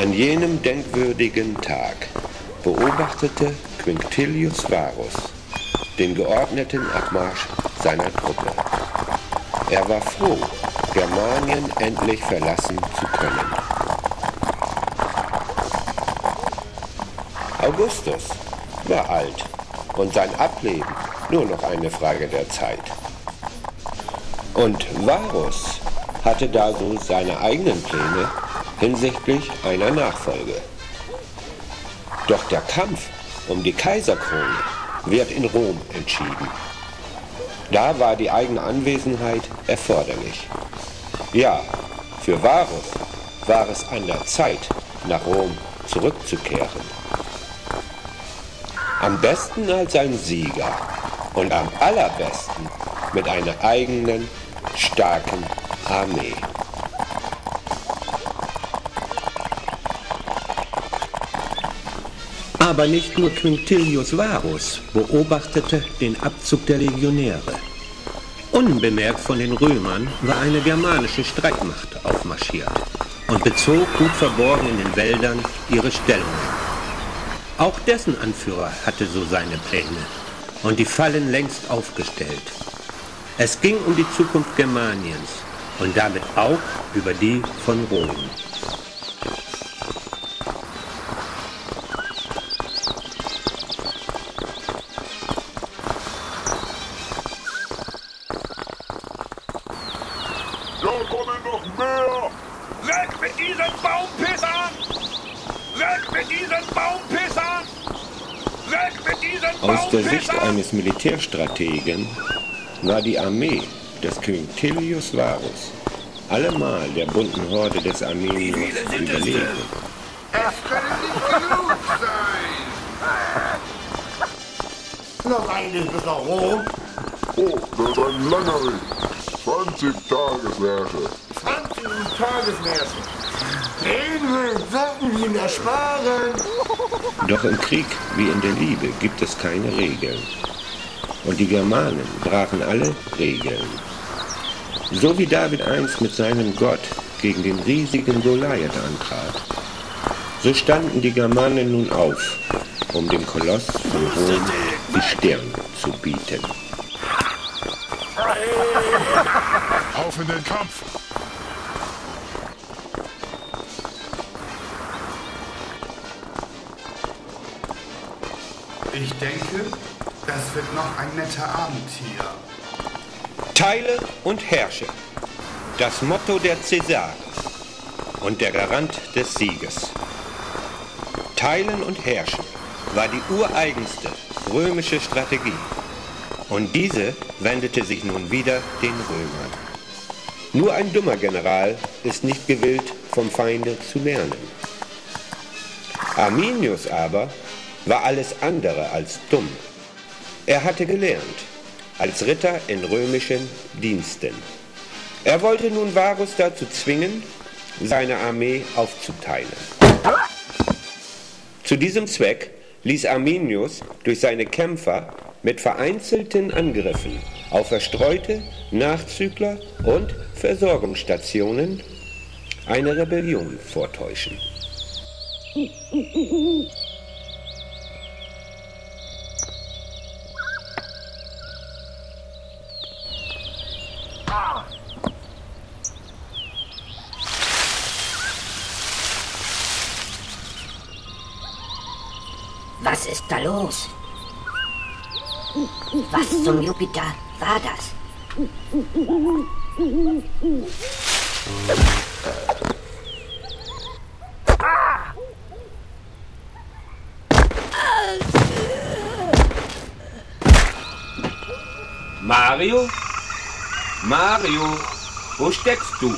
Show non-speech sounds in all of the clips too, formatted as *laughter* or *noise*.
An jenem denkwürdigen Tag beobachtete Quintilius Varus den geordneten Abmarsch seiner Truppe. Er war froh, Germanien endlich verlassen zu können. Augustus war alt und sein Ableben nur noch eine Frage der Zeit. Und Varus hatte da so seine eigenen Pläne hinsichtlich einer Nachfolge. Doch der Kampf um die Kaiserkrone wird in Rom entschieden. Da war die eigene Anwesenheit erforderlich. Ja, für Varus war es an der Zeit, nach Rom zurückzukehren. Am besten als ein Sieger und am allerbesten mit einer eigenen, starken Armee. Aber nicht nur Quintilius Varus beobachtete den Abzug der Legionäre. Unbemerkt von den Römern war eine germanische Streitmacht aufmarschiert und bezog gut verborgen in den Wäldern ihre Stellungen. Auch dessen Anführer hatte so seine Pläne und die Fallen längst aufgestellt. Es ging um die Zukunft Germaniens und damit auch über die von Rom. Eines Militärstrategen war die Armee des Quintilius Varus allemal der bunten Horde des Armenius überlegen. Es können nicht genug sein! Noch eines bis nach Rom? Oh, das ist ein langer Weg. 20 Tagesmärsche. 20 Tagesmärsche. Den will sollten wir ihm ersparen. Doch im Krieg wie in der Liebe gibt es keine Regeln. Und die Germanen brachen alle Regeln. So wie David einst mit seinem Gott gegen den riesigen Goliath antrat, so standen die Germanen nun auf, um dem Koloss von Rom die Stirn zu bieten. Auf in den Kampf! Ich denke, das wird noch ein netter Abend hier. Teile und herrsche. Das Motto der Cäsare und der Garant des Sieges. Teilen und herrschen war die ureigenste römische Strategie. Und diese wendete sich nun wieder den Römern. Nur ein dummer General ist nicht gewillt, vom Feinde zu lernen. Arminius aber war alles andere als dumm. Er hatte gelernt, als Ritter in römischen Diensten. Er wollte nun Varus dazu zwingen, seine Armee aufzuteilen. Zu diesem Zweck ließ Arminius durch seine Kämpfer mit vereinzelten Angriffen auf verstreute Nachzügler und Versorgungsstationen eine Rebellion vortäuschen. Was ist da los? Was zum Jupiter war das? Mario? Mario, wo steckst du?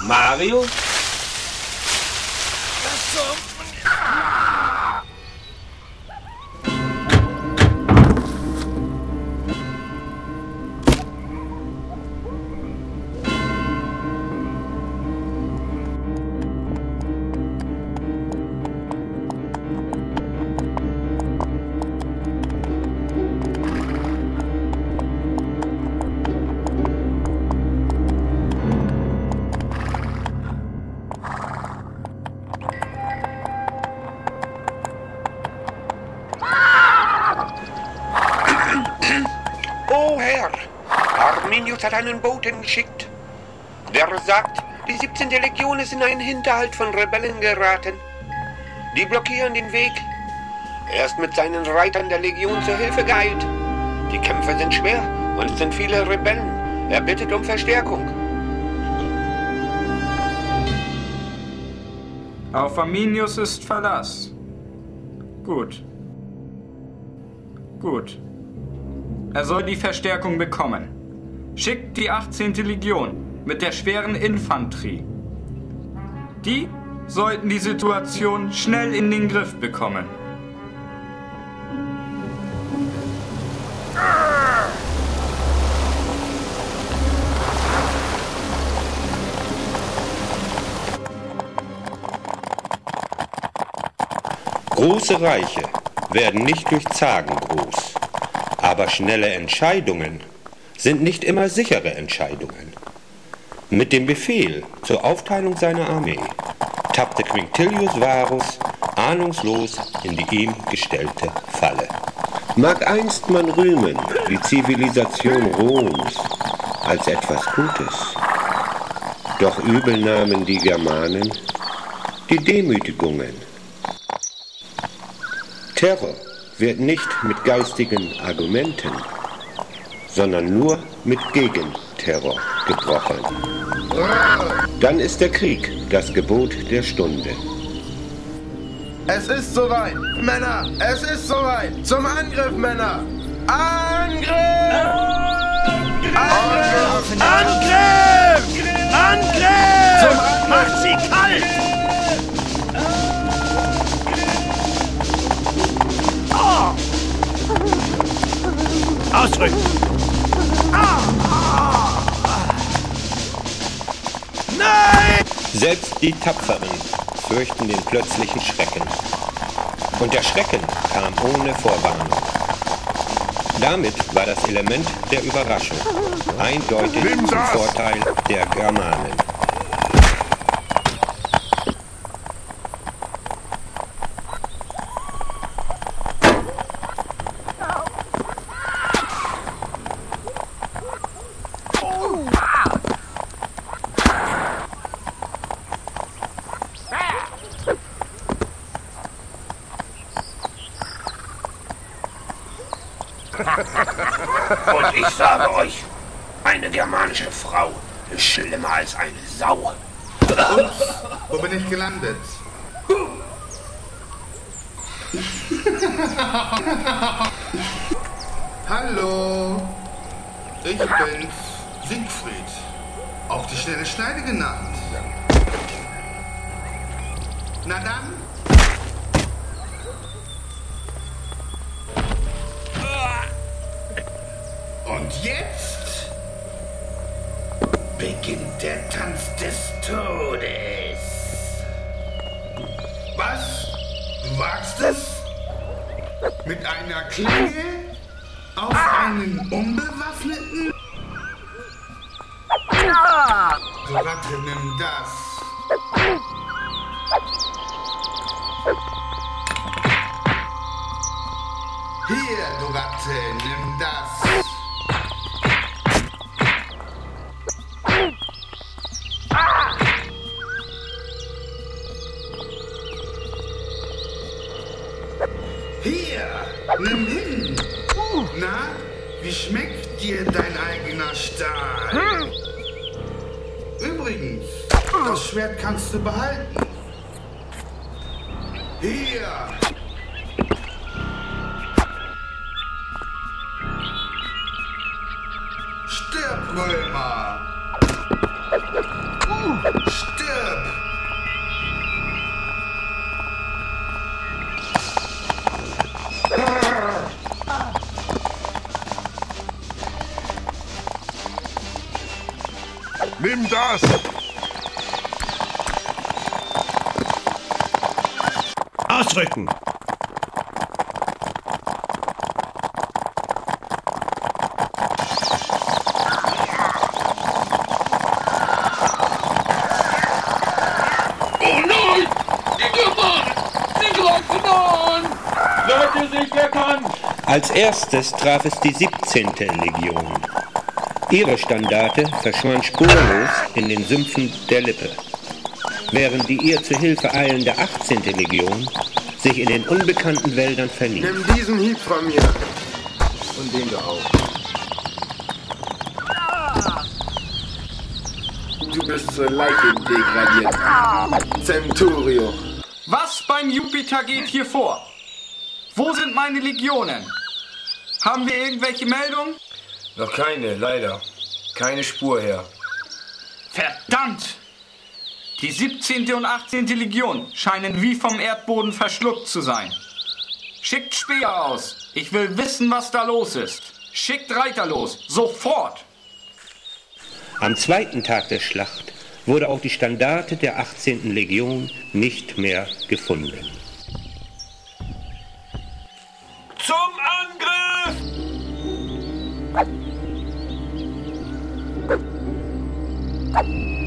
Mario? Hat einen Boten geschickt. Der sagt, die 17. Legion ist in einen Hinterhalt von Rebellen geraten. Die blockieren den Weg. Er ist mit seinen Reitern der Legion zur Hilfe geeilt. Die Kämpfe sind schwer und es sind viele Rebellen. Er bittet um Verstärkung. Auf Arminius ist Verlass. Gut. Gut. Er soll die Verstärkung bekommen. Schickt die 18. Legion mit der schweren Infanterie. Die sollten die Situation schnell in den Griff bekommen. Große Reiche werden nicht durch Zagen groß, aber schnelle Entscheidungen sind nicht immer sichere Entscheidungen. Mit dem Befehl zur Aufteilung seiner Armee tappte Quintilius Varus ahnungslos in die ihm gestellte Falle. Mag einst man rühmen die Zivilisation Roms als etwas Gutes, doch übel nahmen die Germanen die Demütigungen. Terror wird nicht mit geistigen Argumenten, sondern nur mit Gegenterror gebrochen. Dann ist der Krieg das Gebot der Stunde. Es ist soweit. Männer, es ist soweit. Zum Angriff, Männer. Angriff! Angriff! Angriff! Angriff! Macht sie kalt! Oh! Ausrücken! Selbst die Tapferen fürchten den plötzlichen Schrecken. Und der Schrecken kam ohne Vorwarnung. Damit war das Element der Überraschung eindeutig zum! Vorteil der Germanen. Und ich sage euch, eine germanische Frau ist schlimmer als eine Sau. Wo bin ich gelandet? *laughs* Hallo, ich bin's, Siegfried. Auch die schnelle Schneide genannt. Na dann. Und jetzt beginnt der Tanz des Todes. Was? Du wagst es? Mit einer Klinge auf einen Unbewaffneten? Ratte, nimm das. Hier, du Ratte, nimm das. Nimm hin. Na, wie schmeckt dir dein eigener Stahl? Übrigens, das Schwert kannst du behalten. Hier. Nimm das! Ausrücken! Oh nein! Die Germanen! Sie greifen an! Als erstes traf es die 17. Legion. Ihre Standarte verschwand spurlos in den Sümpfen der Lippe, während die ihr zu Hilfe eilende 18. Legion sich in den unbekannten Wäldern verlief. Nimm diesen Hieb von mir. Und den du auch. Du bist zur Leiche degradiert. Centurio. Was beim Jupiter geht hier vor? Wo sind meine Legionen? Haben wir irgendwelche Meldungen? Noch keine, leider. Keine Spur her. Verdammt! Die 17. und 18. Legion scheinen wie vom Erdboden verschluckt zu sein. Schickt Speer aus. Ich will wissen, was da los ist. Schickt Reiter los. Sofort! Am zweiten Tag der Schlacht wurde auch die Standarte der 18. Legion nicht mehr gefunden. Zum Thank you.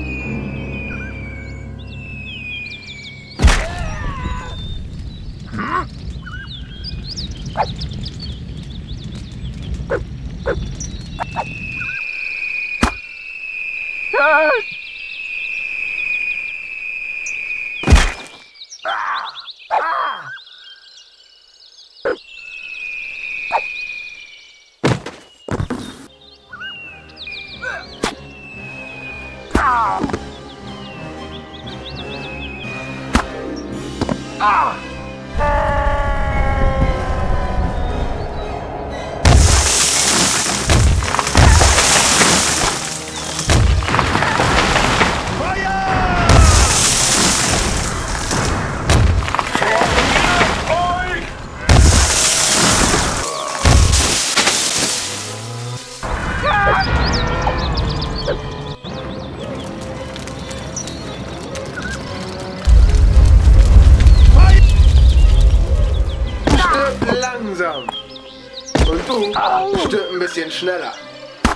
Bisschen schneller.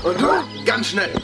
Und du ganz schnell.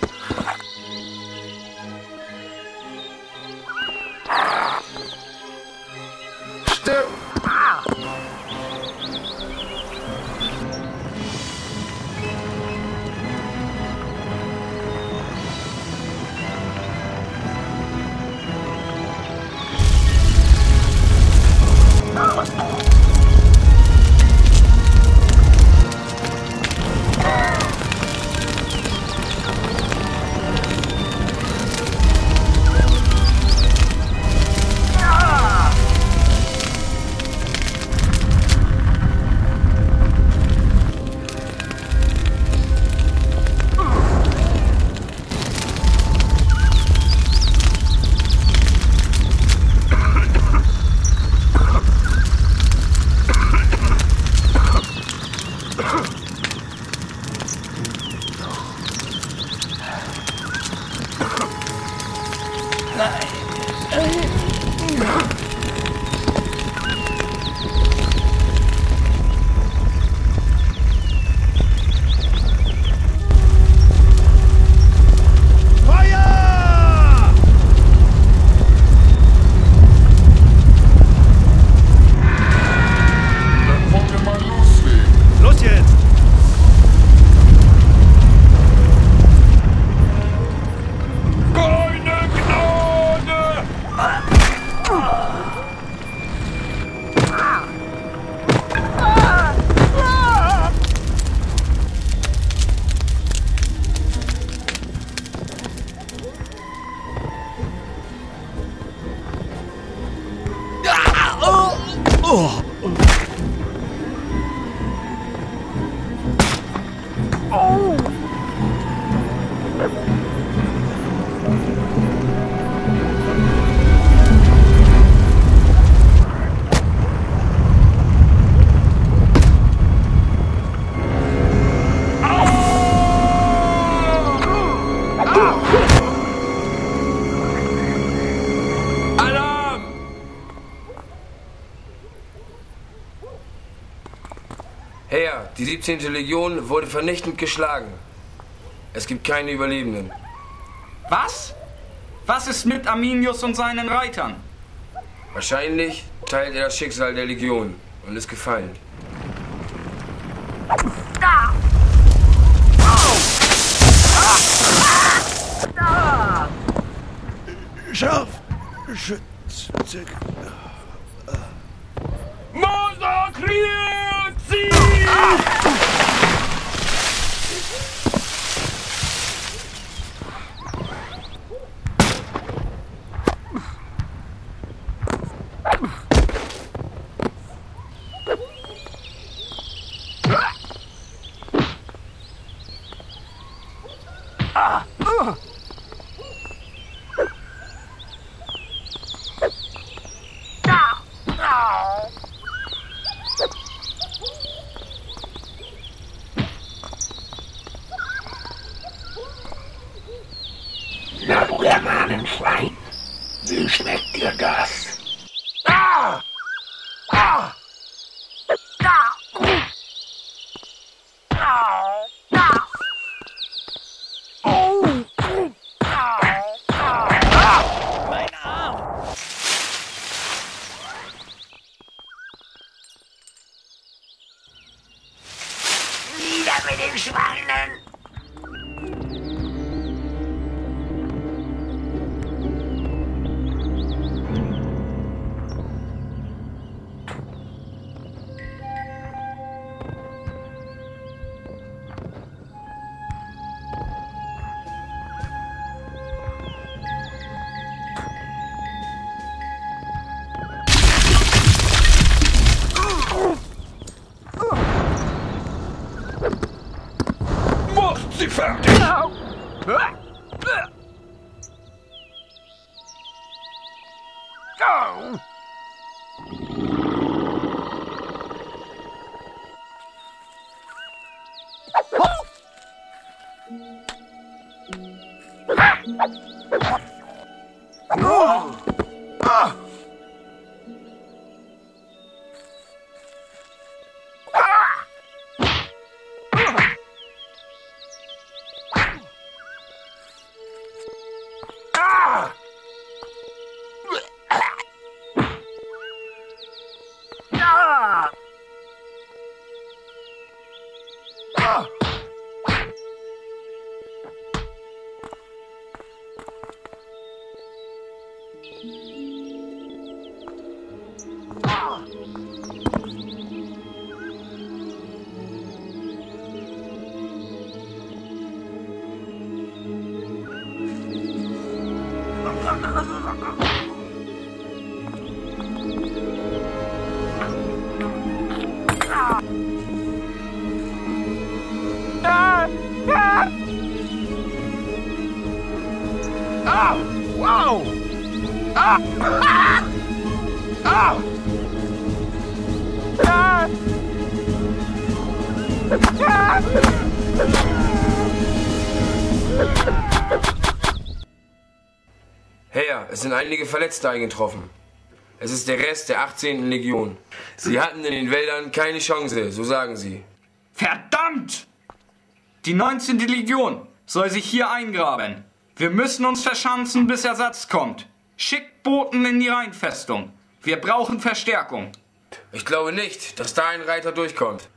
17. Legion wurde vernichtend geschlagen. Es gibt keine Überlebenden. Was? Was ist mit Arminius und seinen Reitern? Wahrscheinlich teilt er das Schicksal der Legion und ist gefallen. Scharfschütze. Massakriert sie! Verletzte eingetroffen. Es ist der Rest der 18. Legion. Sie hatten in den Wäldern keine Chance, so sagen sie. Verdammt! Die 19. Legion soll sich hier eingraben. Wir müssen uns verschanzen, bis Ersatz kommt. Schickt Boten in die Rheinfestung. Wir brauchen Verstärkung. Ich glaube nicht, dass da ein Reiter durchkommt.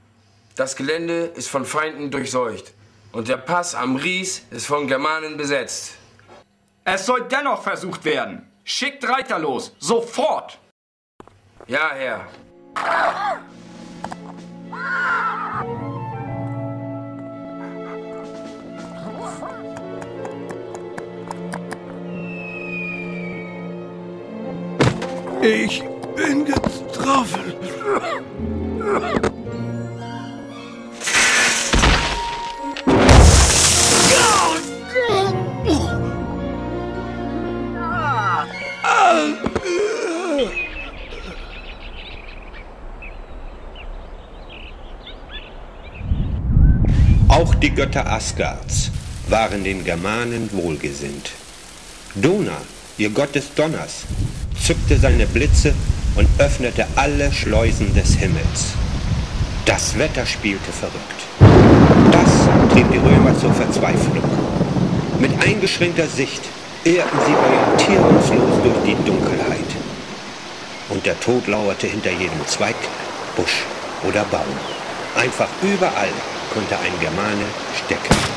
Das Gelände ist von Feinden durchseucht. Und der Pass am Ries ist von Germanen besetzt. Es soll dennoch versucht werden. Schickt Reiter los. Sofort. Ja, Herr. Ich bin getroffen. Die Götter Asgards waren den Germanen wohlgesinnt. Dona, ihr Gott des Donners, zückte seine Blitze und öffnete alle Schleusen des Himmels. Das Wetter spielte verrückt. Das trieb die Römer zur Verzweiflung. Mit eingeschränkter Sicht irrten sie orientierungslos durch die Dunkelheit. Und der Tod lauerte hinter jedem Zweig, Busch oder Baum. Einfach überall konnte ein Germane stecken.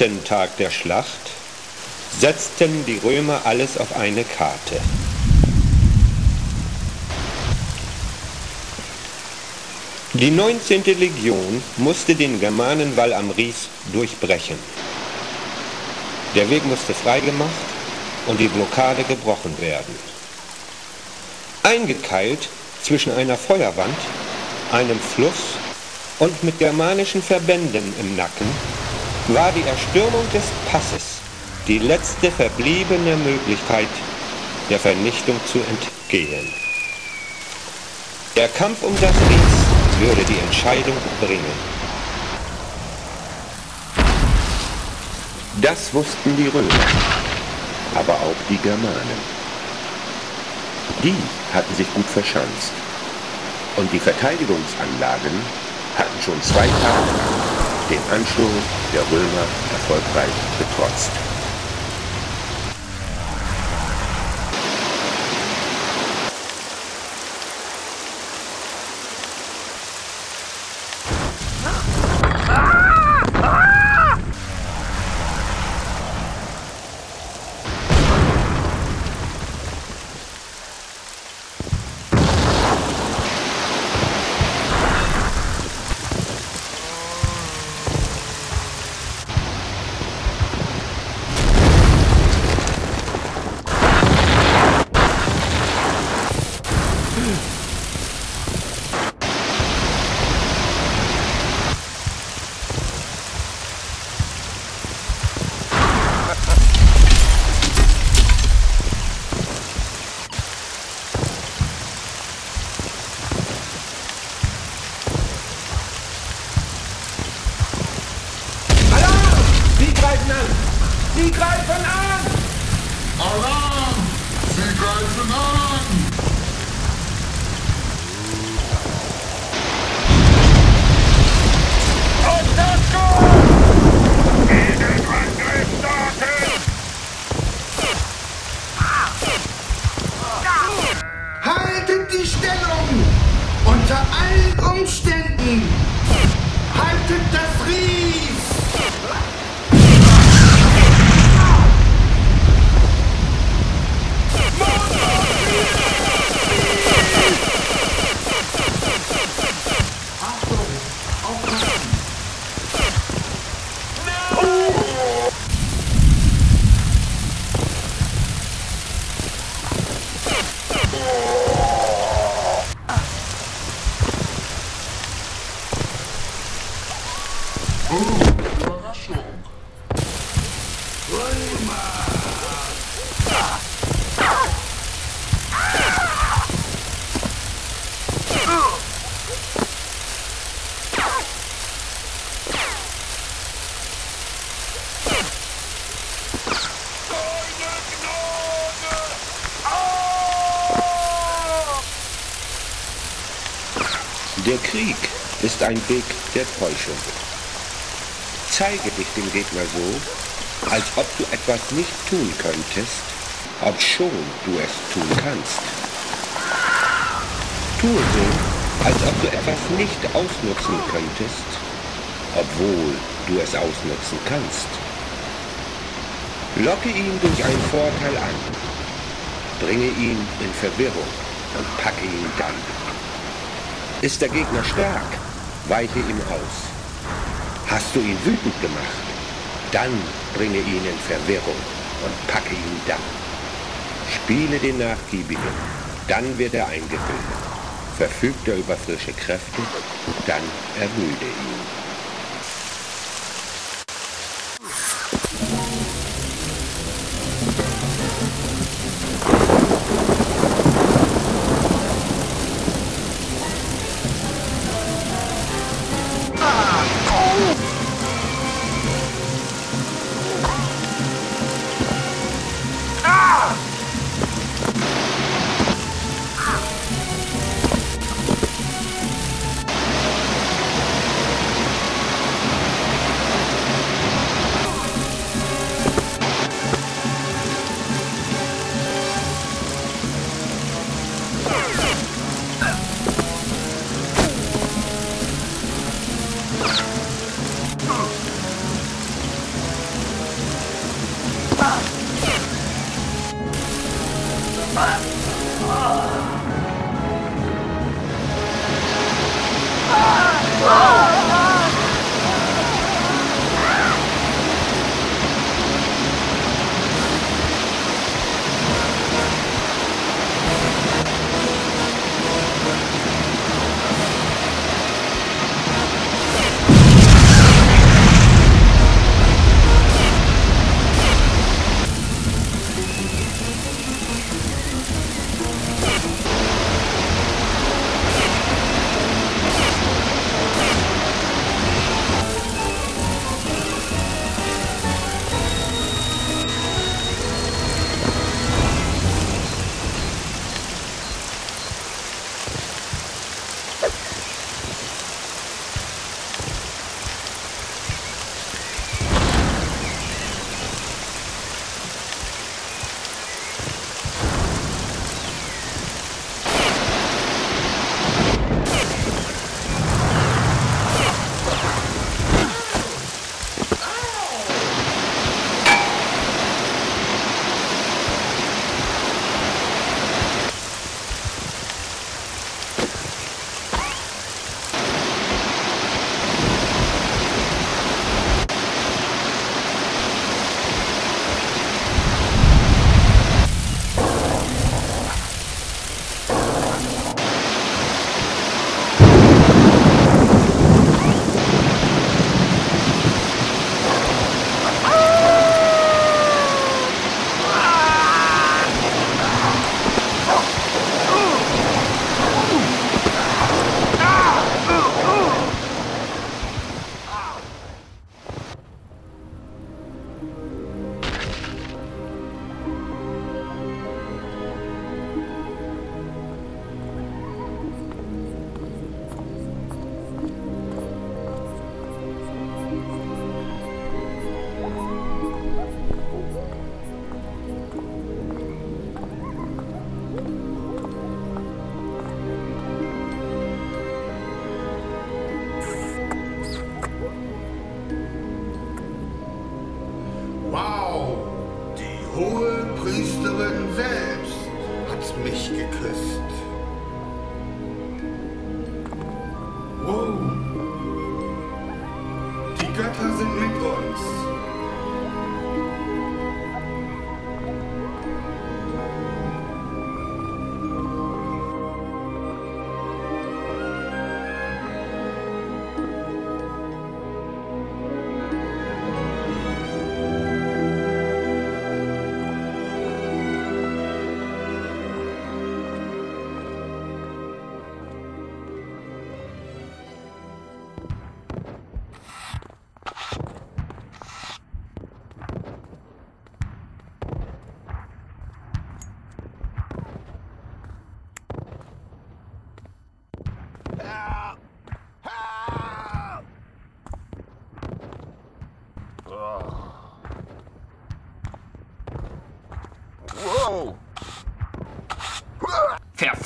Dritten Tag der Schlacht setzten die Römer alles auf eine Karte. Die 19. Legion musste den Germanenwall am Ries durchbrechen. Der Weg musste freigemacht und die Blockade gebrochen werden. Eingekeilt zwischen einer Feuerwand, einem Fluss und mit germanischen Verbänden im Nacken war die Erstürmung des Passes die letzte verbliebene Möglichkeit der Vernichtung zu entgehen. Der Kampf um das Ries würde die Entscheidung bringen. Das wussten die Römer, aber auch die Germanen. Die hatten sich gut verschanzt und die Verteidigungsanlagen hatten schon zwei Tage den Anschluss der Römer erfolgreich betrotzt. Ein Weg der Täuschung. Zeige dich dem Gegner so, als ob du etwas nicht tun könntest, obschon du es tun kannst. Tue so, als ob du etwas nicht ausnutzen könntest, obwohl du es ausnutzen kannst. Locke ihn durch einen Vorteil an, bringe ihn in Verwirrung und packe ihn dann. Ist der Gegner stark, weiche ihm aus. Hast du ihn wütend gemacht, dann bringe ihn in Verwirrung und packe ihn dann. Spiele den Nachgiebigen, dann wird er eingebildet. Verfügt er über frische Kräfte, dann ermüde ihn.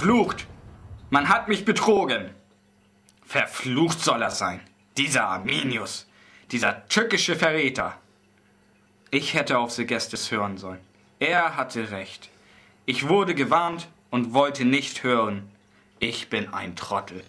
Verflucht! Man hat mich betrogen. Verflucht soll er sein. Dieser Arminius. Dieser tückische Verräter. Ich hätte auf Segestes hören sollen. Er hatte recht. Ich wurde gewarnt und wollte nicht hören. Ich bin ein Trottel.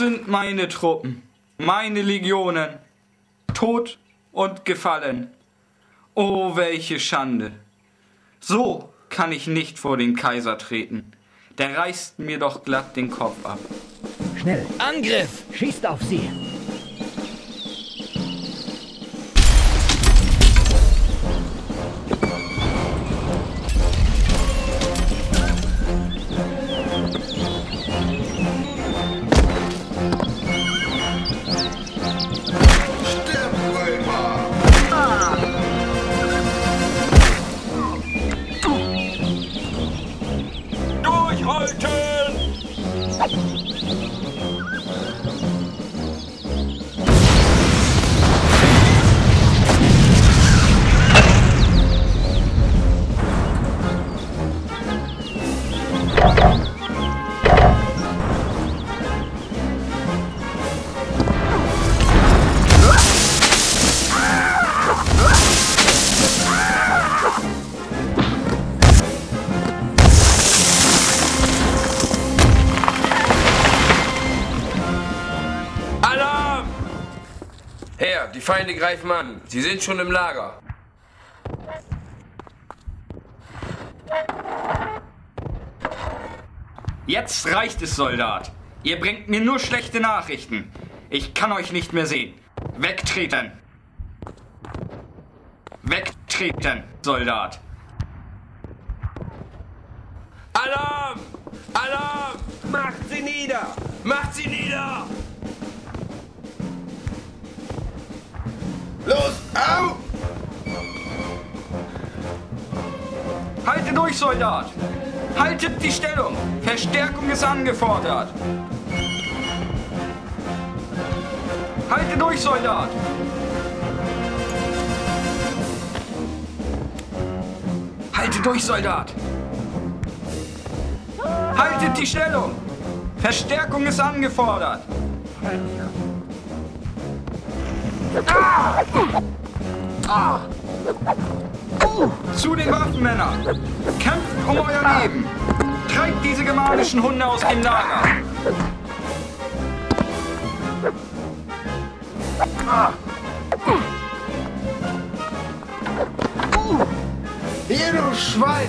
Sind meine Truppen, meine Legionen? Tot und gefallen. Oh, welche Schande. So kann ich nicht vor den Kaiser treten. Der reißt mir doch glatt den Kopf ab. Schnell. Angriff! Schießt auf sie! Feinde greifen an. Sie sind schon im Lager. Jetzt reicht es, Soldat. Ihr bringt mir nur schlechte Nachrichten. Ich kann euch nicht mehr sehen. Wegtreten! Wegtreten, Soldat! Soldat! Haltet die Stellung! Verstärkung ist angefordert! Haltet durch, Soldat! Haltet durch, Soldat! Haltet die Stellung! Verstärkung ist angefordert! Zu den Waffen, Männer! Kämpft um euer Leben! Treibt diese germanischen Hunde aus dem Lager! Hier, du Schwein!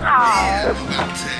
Hier, Ratte,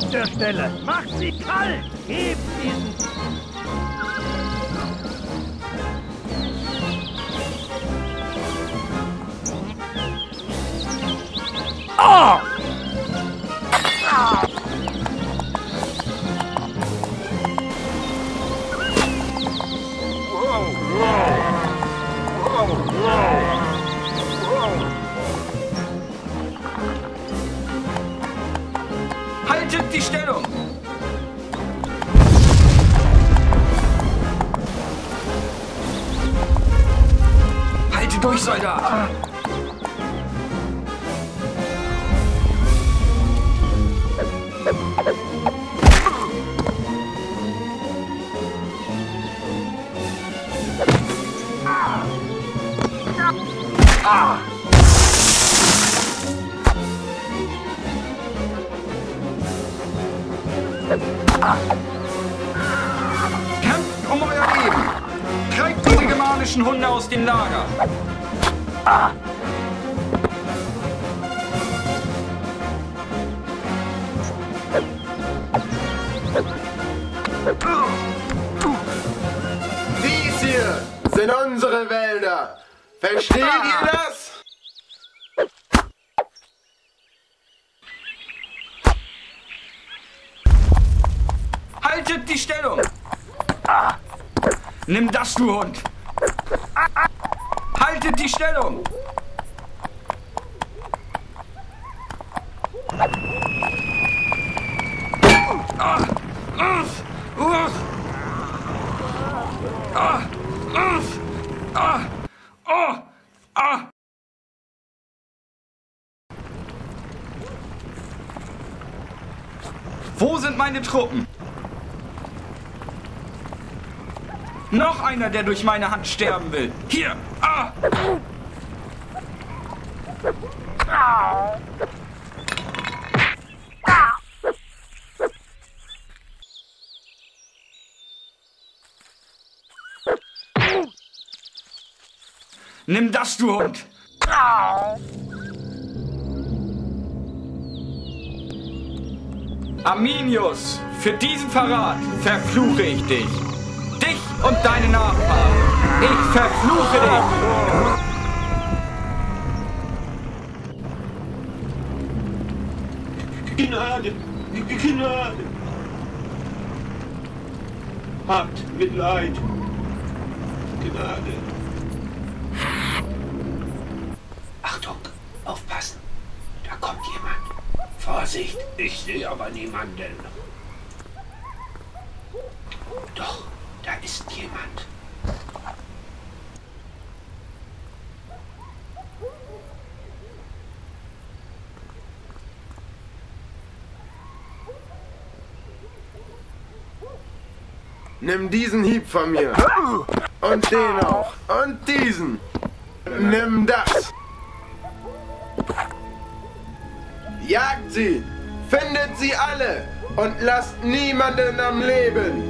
Auf der Stelle! Macht sie kalt! Hebt Dies hier sind unsere Wälder. Versteht ihr das? Haltet die Stellung! Nimm das, du Hund! Haltet die Stellung! Ah, Wo sind meine Truppen? Noch einer, der durch meine Hand sterben will. Hier! Ah! Nimm das, du Hund! Arminius, für diesen Verrat verfluche ich dich. Dich und deine Nachfahren. Ich verfluche dich. Gnade, Gnade. Habt Mitleid. Gnade. Achtung, aufpassen. Da kommt jemand. Vorsicht, ich sehe aber niemanden. Doch, da ist jemand. Nimm diesen Hieb von mir. Und den auch. Und diesen. Nimm das. Jagt sie. Findet sie alle. Und lasst niemanden am Leben.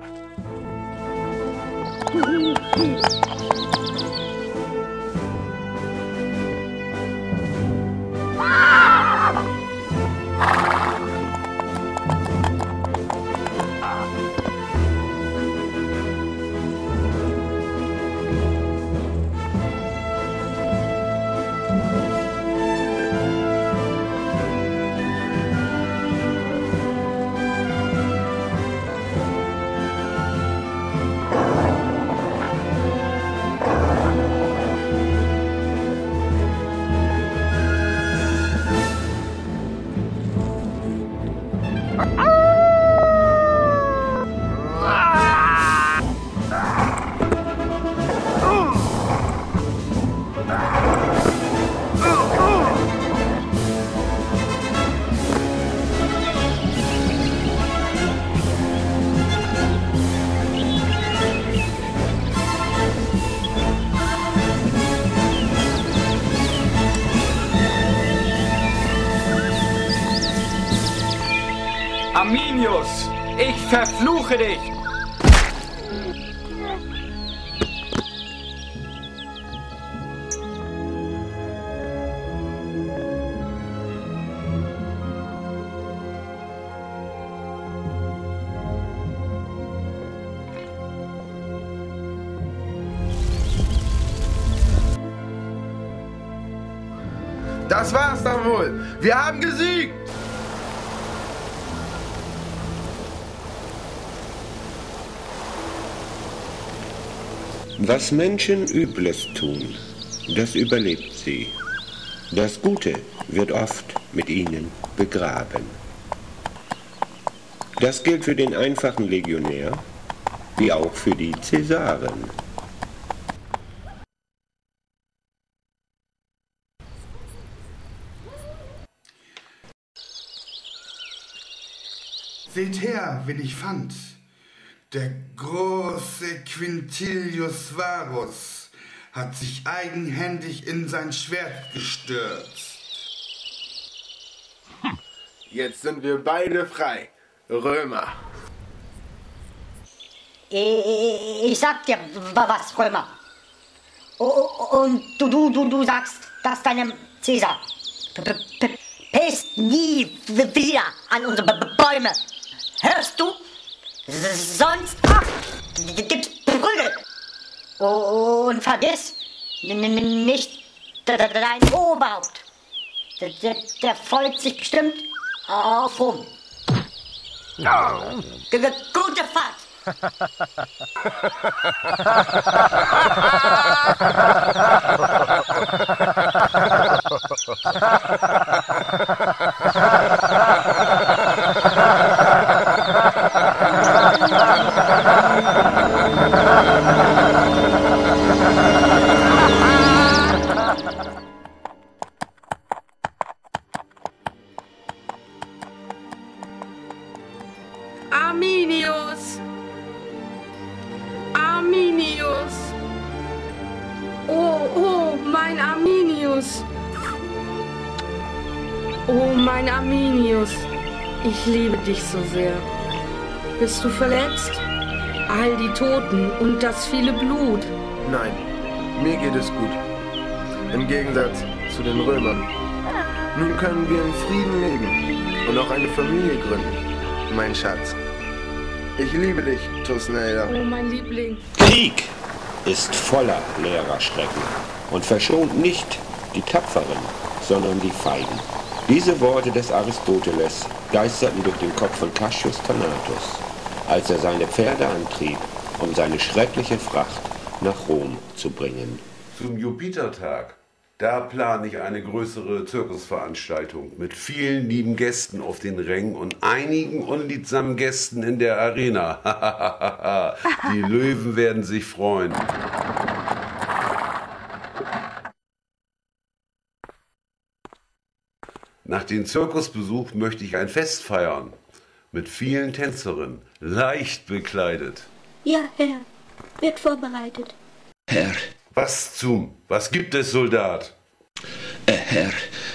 verfluche dich! Das war's dann wohl. Wir haben gesiegt. Was Menschen Übles tun, das überlebt sie. Das Gute wird oft mit ihnen begraben. Das gilt für den einfachen Legionär wie auch für die Cäsaren. Seht her, wen ich fand. Der große Quintilius Varus hat sich eigenhändig in sein Schwert gestürzt. Jetzt sind wir beide frei. Römer. Ich sag dir was, Römer. Und du, du, du, du sagst das deinem Cäsar. Pest nie wieder an unsere Bäume. Hörst du? Sonst ach, gibt's Prügel. Und vergiss nicht dein Oberhaupt. Der, der, freut sich bestimmt auf Rum. Gute Fahrt. Arminius! *laughs* so sehr. Bist du verletzt? All die Toten und das viele Blut. Nein, mir geht es gut. Im Gegensatz zu den Römern. Nun können wir in Frieden leben und auch eine Familie gründen, mein Schatz. Ich liebe dich, Tusnelda. Oh, mein Liebling. Krieg ist voller leerer Strecken und verschont nicht die Tapferen, sondern die Feigen. Diese Worte des Aristoteles geisterten durch den Kopf von Cassius Thanatos, als er seine Pferde antrieb, um seine schreckliche Fracht nach Rom zu bringen. Zum Jupitertag, da plane ich eine größere Zirkusveranstaltung mit vielen lieben Gästen auf den Rängen und einigen unliedsamen Gästen in der Arena. *laughs* Die Löwen werden sich freuen. Dem Zirkusbesuch möchte ich ein Fest feiern. Mit vielen Tänzerinnen, leicht bekleidet. Ja, Herr. Wird vorbereitet. Herr. Was zum? Was gibt es, Soldat? Äh, Herr,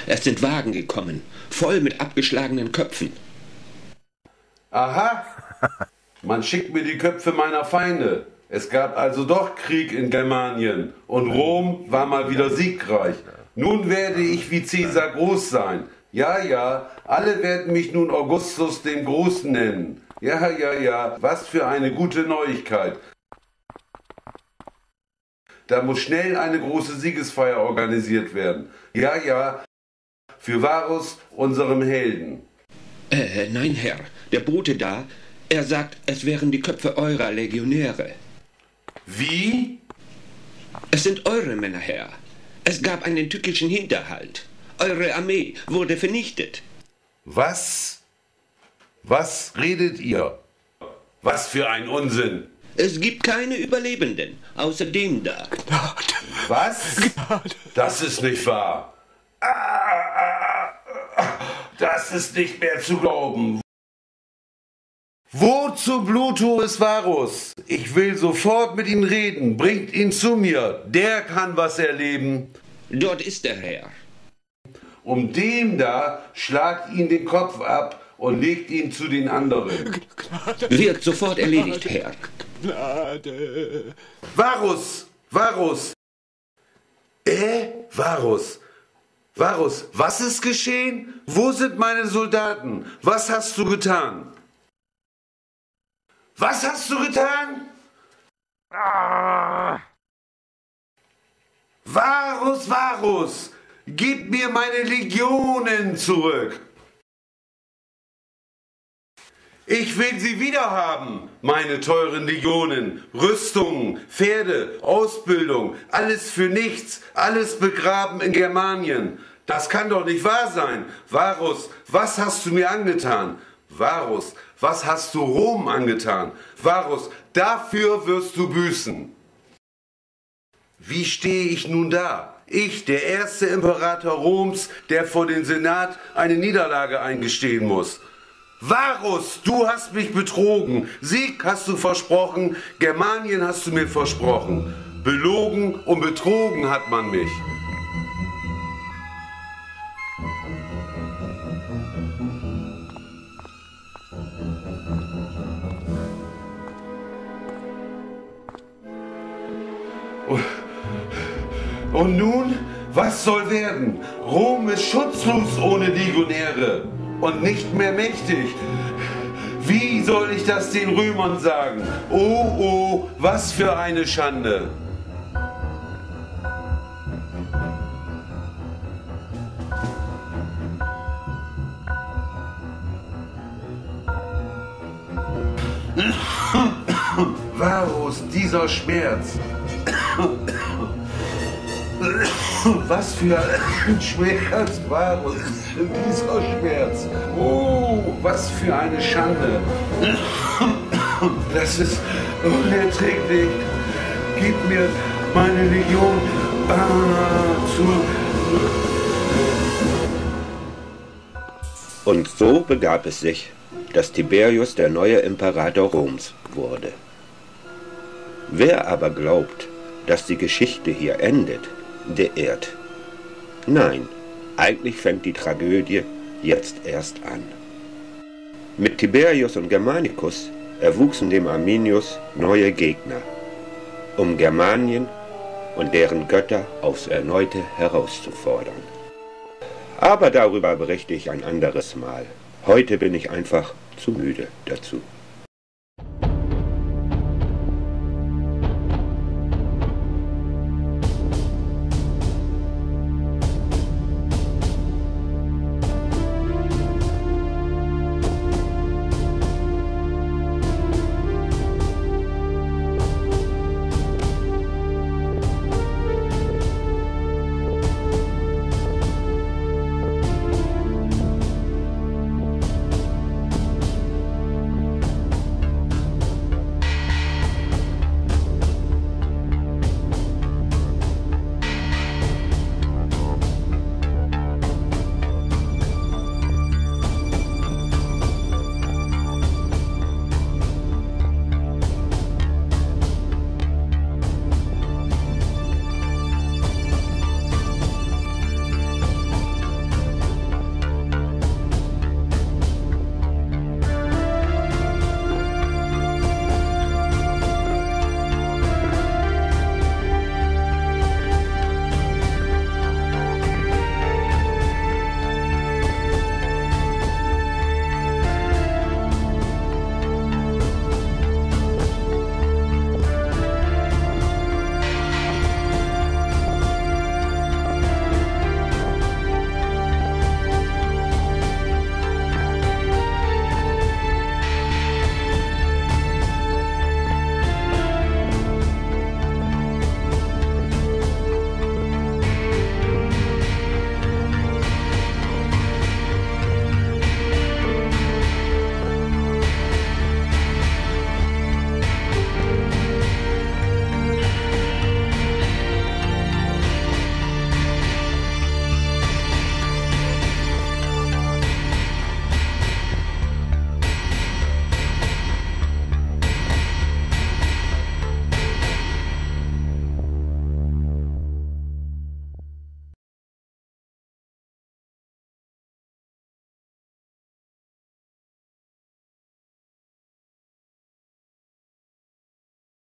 es sind Wagen gekommen, voll mit abgeschlagenen Köpfen. Aha! Man schickt mir die Köpfe meiner Feinde. Es gab also doch Krieg in Germanien und Rom war mal wieder siegreich. Nun werde ich wie Caesar groß sein. Ja, ja, alle werden mich nun Augustus den Großen nennen. Ja, ja, ja, was für eine gute Neuigkeit. Da muss schnell eine große Siegesfeier organisiert werden. Ja, ja, für Varus, unserem Helden. Äh, nein, Herr, der Bote da, er sagt, es wären die Köpfe eurer Legionäre. Wie? Es sind eure Männer, Herr. Es gab einen tückischen Hinterhalt. Eure Armee wurde vernichtet. Was? Was redet ihr? Was für ein Unsinn! Es gibt keine Überlebenden, außer dem da. Was? Das ist nicht wahr. Das ist nicht mehr zu glauben. Wozu Blutus Varus? Ich will sofort mit ihm reden. Bringt ihn zu mir. Der kann was erleben. Dort ist der Herr. Um dem da schlagt ihn den Kopf ab und legt ihn zu den anderen. Wird sofort erledigt, Herr. Gnade. Varus! Varus! Äh? Varus! Varus, was ist geschehen? Wo sind meine Soldaten? Was hast du getan? Was hast du getan? Ah. Varus, Varus, gib mir meine Legionen zurück. Ich will sie wiederhaben, meine teuren Legionen, Rüstungen, Pferde, Ausbildung, alles für nichts, alles begraben in Germanien. Das kann doch nicht wahr sein. Varus, was hast du mir angetan? Varus, was hast du Rom angetan? Varus, dafür wirst du büßen. Wie stehe ich nun da? Ich, der erste Imperator Roms, der vor den Senat eine Niederlage eingestehen muss. Varus, du hast mich betrogen. Sieg hast du versprochen, Germanien hast du mir versprochen. Belogen und betrogen hat man mich. Und nun, was soll werden? Rom ist schutzlos ohne Legionäre und nicht mehr mächtig. Wie soll ich das den Römern sagen? Oh, oh, was für eine Schande. Varus, dieser Schmerz. Was für ein Schmerz, Varus, dieser Schmerz. Oh, was für eine Schande. Das ist unerträglich. Gib mir meine Legion ah, zurück. Und so begab es sich, dass Tiberius der neue Imperator Roms wurde. Wer aber glaubt, dass die Geschichte hier endet, der irrt. Nein, eigentlich fängt die Tragödie jetzt erst an. Mit Tiberius und Germanicus erwuchsen dem Arminius neue Gegner, um Germanien und deren Götter aufs Erneute herauszufordern. Aber darüber berichte ich ein anderes Mal. Heute bin ich einfach zu müde dazu.